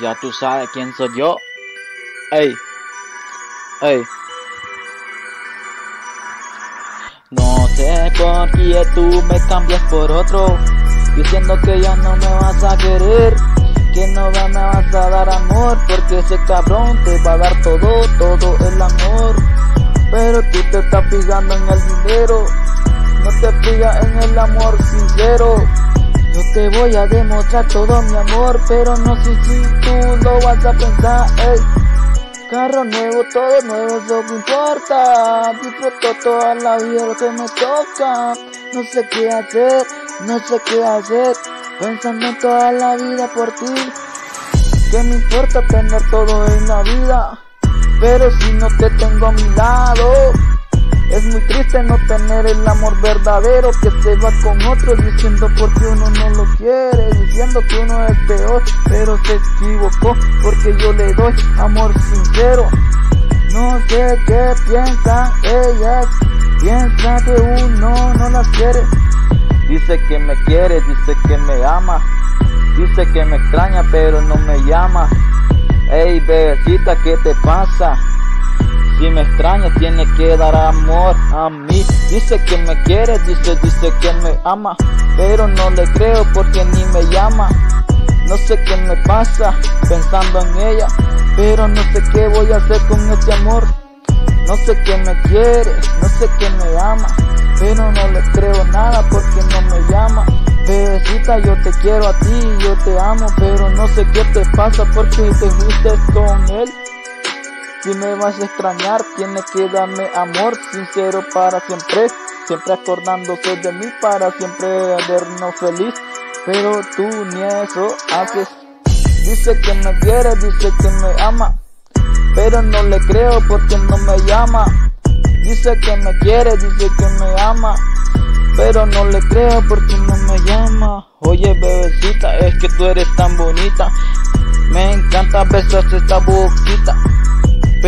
Ya tú sabes quién soy yo. Ey. Ey. No sé por qué tú me cambias por otro. Diciendo que ya no me vas a querer. Que no me vas a dar amor. Porque ese cabrón te va a dar todo, todo el amor. Pero tú te estás fijando en el dinero. No te fijas en el amor sincero. Yo te voy a demostrar todo mi amor, pero no sé si tú lo vas a pensar, ey. Carro nuevo, todo nuevo, eso que importa. Disfruto toda la vida lo que me toca. No sé qué hacer, no sé qué hacer. Pensando toda la vida por ti. ¿Qué me importa tener todo en la vida? Pero si no te tengo a mi lado. Es muy triste no tener el amor verdadero que se va con otro diciendo porque uno no lo quiere, diciendo que uno es peor, pero se equivocó porque yo le doy amor sincero. No sé qué piensan ellas, piensa que uno no las quiere. Dice que me quiere, dice que me ama, dice que me extraña pero no me llama. Ey, bebecita, ¿qué te pasa? Si me extraña tiene que dar amor a mí. Dice que me quiere, dice, dice que me ama Pero no le creo porque ni me llama. No sé qué me pasa pensando en ella Pero no sé qué voy a hacer con este amor. No sé qué me quiere, no sé qué me ama Pero no le creo nada porque no me llama. Bebecita, yo te quiero a ti, yo te amo Pero no sé qué te pasa porque te fuiste con él si me vas a extrañar, tienes que darme amor sincero para siempre. Siempre acordándose de mí para siempre vernos feliz. Pero tú ni eso haces. Dice que me quiere, dice que me ama. Pero no le creo porque no me llama. Dice que me quiere, dice que me ama. Pero no le creo porque no me llama. Oye bebecita, es que tú eres tan bonita. Me encanta besarte esta boquita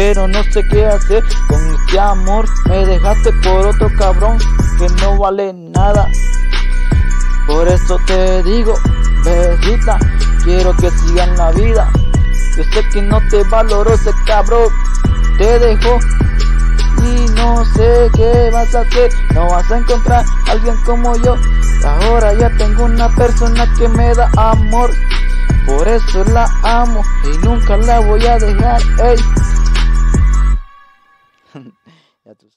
pero no sé qué hacer con este amor. Me dejaste por otro cabrón que no vale nada. Por eso te digo, bebecita, quiero que sigan la vida. Yo sé que no te valoró ese cabrón, te dejó y no sé qué vas a hacer. No vas a encontrar a alguien como yo. Ahora ya tengo una persona que me da amor. Por eso la amo y nunca la voy a dejar. Ey. Yeah. du